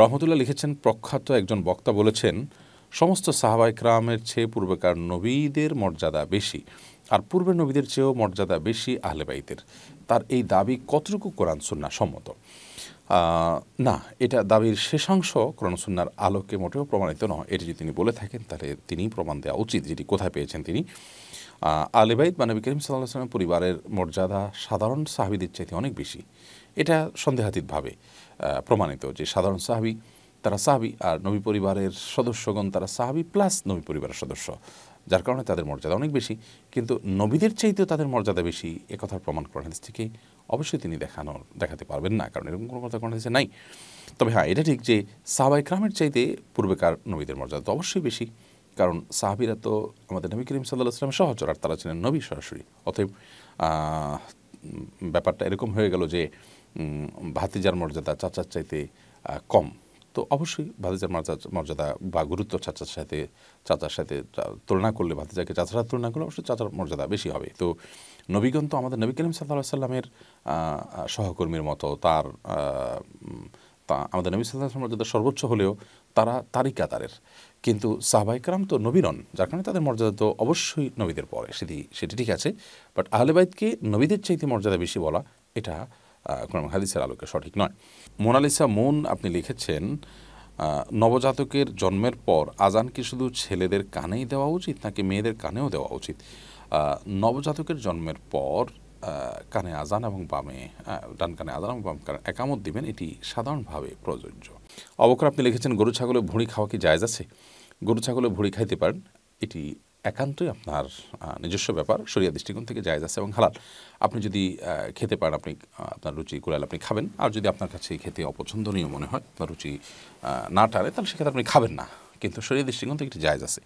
রহমতুল্লাহ লিখেছেন, প্রখ্যাত একজন বক্তা বলেছেন, সমস্ত সাহাবাইকরামের চেয়ে পূর্বেকার নবীদের মর্যাদা বেশি, আর পূর্বের নবীদের চেয়েও মর্যাদা বেশি আহলেবাইদের তার এই দাবি কতটুকু কোরআন সুন্না সম্মত? না, এটা দাবির শেষাংশ কোরআন সুন্নার আলোকে মোটেও প্রমাণিত নয়। এটি যদি তিনি বলে থাকেন, তাহলে তিনিই প্রমাণ দেওয়া উচিত যেটি কোথায় পেয়েছেন তিনি। আলেবাইদ বা নবী করিম সাল্লাহ পরিবারের মর্যাদা সাধারণ সাহাবিদের চাইতে অনেক বেশি। এটা সন্দেহাতীতভাবে প্রমাণিত যে সাধারণ সাহাবি, তারা সাহাবি, আর নবী পরিবারের সদস্যগণ তারা সাহাবি, প্লাস নবী পরিবারের সদস্য। যার কারণে তাদের মর্যাদা অনেক বেশি। কিন্তু নবীদের চাইতেও তাদের মর্যাদা বেশি এ কথার প্রমাণ কোরআন হাদিস থেকে। অবশ্যই তিনি দেখানোর, দেখাতে পারবেন না, কারণ এরকম কোনো কথা কোরআন হাদিসে নাই। তবে হ্যাঁ এটা ঠিক যে সাহাবাই ক্রামের চাইতে পূর্বেকার নবীদের মর্যাদা তো অবশ্যই বেশি। কারণ সাহাবিরা তো আমাদের নবী করিম সাল্লাহ আসলামের সহচর, আর তারা ছিলেন নবী সরাসরি। অতএব ব্যাপারটা এরকম হয়ে গেল যে ভাতিজার মর্যাদা চাচার চাইতে কম। তো অবশ্যই ভাতিজার মর্যাদা মর্যাদা বা গুরুত্ব চাচার সাথে চাচার সাথে তুলনা করলে ভাতিজাকে চাচার সাথে তুলনা করলে অবশ্যই চাচার মর্যাদা বেশি হবে। তো নবীগণ তো আমাদের নবী করিম সাল্লাহ সাল্লামের সহকর্মীর মতো, তার তা আমাদের নবী সাল্লাহ মর্যাদা সর্বোচ্চ হলেও তারা তারই কাতারের কিন্তু সাহবাইকরাম তো নবী নন, যার কারণে তাদের মর্যাদা তো অবশ্যই নবীদের পরে, সেটি সেটি ঠিক আছে। বাট আহলেবাইদকে নবীদের চাইতে মর্যাদা বেশি বলা, এটা কোরআন হাদিসের আলোকে সঠিক নয়। মোনালিসা মুন আপনি লিখেছেন নবজাতকের জন্মের পর আজান কি শুধু ছেলেদের কানেই দেওয়া উচিত নাকি মেয়েদের কানেও দেওয়া উচিত? নবজাতকের জন্মের পর কানে আজান এবং বামে ডান কানে আজান এবং বাম কানে একামত দিবেন, এটি সাধারণভাবে প্রযোজ্য। অবকর আপনি লিখেছেন, গরু ছাগলে ভুঁড়ি খাওয়া কি জায়জ আছে? গরু ছাগলে ভুঁড়ি খাইতে পারেন, এটি একান্তই আপনার নিজস্ব ব্যাপার, সরিয়া দৃষ্টিকোণ থেকে যায় আছে এবং হালাল। আপনি যদি খেতে পারেন, আপনি আপনার রুচি কুড়াল আপনি খাবেন। আর যদি আপনার কাছে খেতে অপছন্দনীয় মনে হয়, আপনার রুচি না টানে, তাহলে সেক্ষেত্রে আপনি খাবেন না। কিন্তু শরীর দৃষ্টিকোণ থেকে একটি জায়জ আছে।